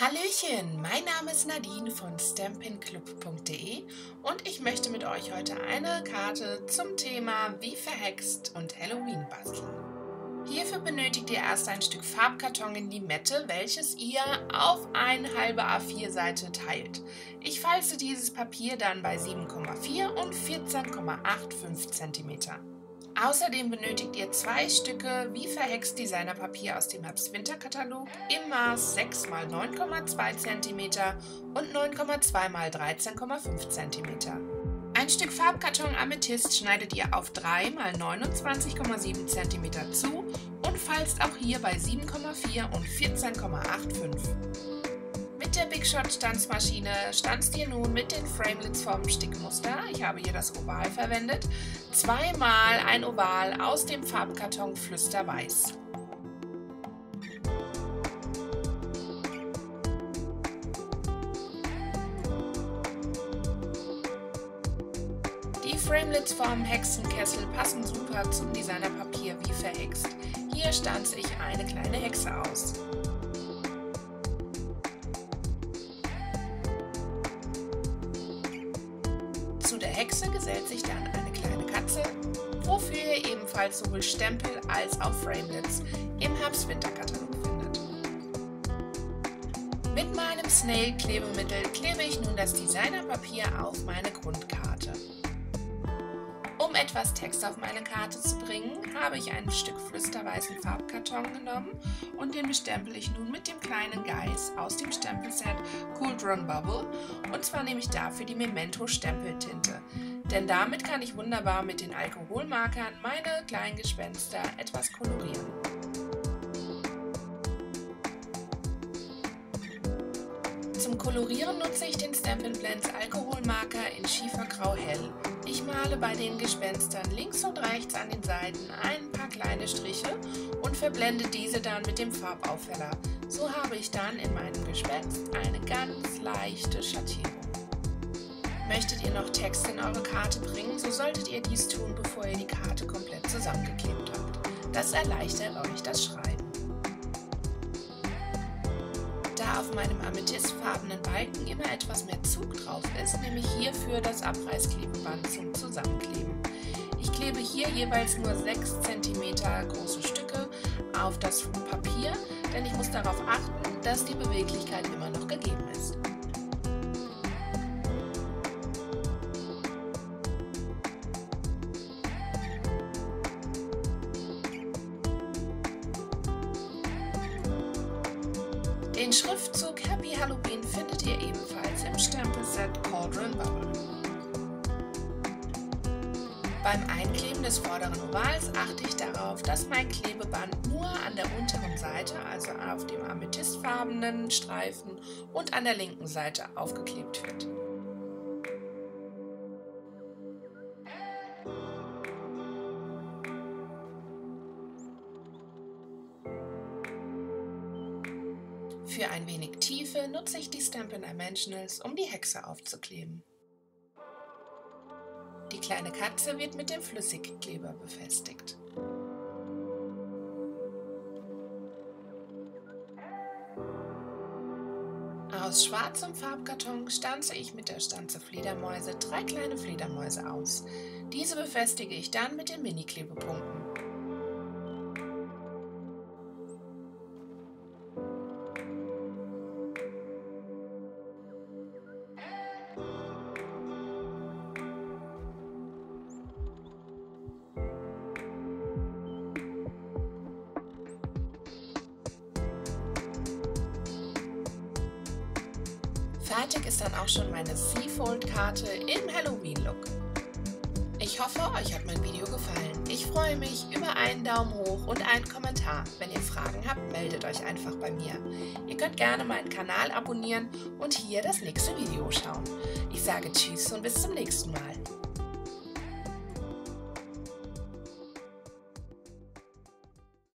Hallöchen, mein Name ist Nadine von stampinclub.de und ich möchte mit euch heute eine Karte zum Thema Wie verhext und Halloween basteln. Hierfür benötigt ihr erst ein Stück Farbkarton in Limette, welches ihr auf eine halbe A4-Seite teilt. Ich falze dieses Papier dann bei 7,4 und 14,85 cm. Außerdem benötigt ihr zwei Stücke Wie verhext Designerpapier aus dem Herbst-Winter-Katalog im Maß 6 x 9,2 cm und 9,2 x 13,5 cm. Ein Stück Farbkarton Amethyst schneidet ihr auf 3 x 29,7 cm zu und falzt auch hier bei 7,4 und 14,85 mit der Big Shot Stanzmaschine stanzt ihr nun mit den Framelits vom Stickmuster, ich habe hier das Oval verwendet, zweimal ein Oval aus dem Farbkarton Flüsterweiß. Die Framelits vom Hexenkessel passen super zum Designerpapier wie verhext. Hier stanze ich eine kleine Hexe aus. Zu der Hexe gesellt sich dann eine kleine Katze, wofür ihr ebenfalls sowohl Stempel als auch Framelits im Herbst-Winter-Katalog findet. Mit meinem Snail-Klebemittel klebe ich nun das Designerpapier auf meine Grundkarte. Etwas Text auf meine Karte zu bringen, habe ich ein Stück flüsterweißen Farbkarton genommen und den bestempel ich nun mit dem kleinen Geist aus dem Stempelset Cool Drawn Bubble und zwar nehme ich dafür die Memento Stempeltinte, denn damit kann ich wunderbar mit den Alkoholmarkern meine kleinen Gespenster etwas kolorieren. Zum Kolorieren nutze ich den Stampin' Blends Alkoholmarker in. Ich male bei den Gespenstern links und rechts an den Seiten ein paar kleine Striche und verblende diese dann mit dem Farbaufheller. So habe ich dann in meinem Gespenst eine ganz leichte Schattierung. Möchtet ihr noch Text in eure Karte bringen, so solltet ihr dies tun, bevor ihr die Karte komplett zusammengeklebt habt. Das erleichtert euch das Schreiben. Auf meinem amethystfarbenen Balken immer etwas mehr Zug drauf ist, nehme ich hierfür das Abreißklebeband zum Zusammenkleben. Ich klebe hier jeweils nur 6 cm große Stücke auf das Papier, denn ich muss darauf achten, dass die Beweglichkeit immer noch gegeben ist. Den Schriftzug Happy Halloween findet ihr ebenfalls im Stempelset Cauldron Bubble. Beim Einkleben des vorderen Ovals achte ich darauf, dass mein Klebeband nur an der unteren Seite, also auf dem amethystfarbenen Streifen und an der linken Seite aufgeklebt wird. Für ein wenig Tiefe nutze ich die Stampin' Dimensionals, um die Hexe aufzukleben. Die kleine Katze wird mit dem Flüssigkleber befestigt. Aus schwarzem Farbkarton stanze ich mit der Stanze Fledermäuse drei kleine Fledermäuse aus. Diese befestige ich dann mit den Mini-Klebepunkten. Fertig ist dann auch schon meine Seafold-Karte im Halloween-Look. Ich hoffe, euch hat mein Video gefallen. Ich freue mich über einen Daumen hoch und einen Kommentar. Wenn ihr Fragen habt, meldet euch einfach bei mir. Ihr könnt gerne meinen Kanal abonnieren und hier das nächste Video schauen. Ich sage Tschüss und bis zum nächsten Mal.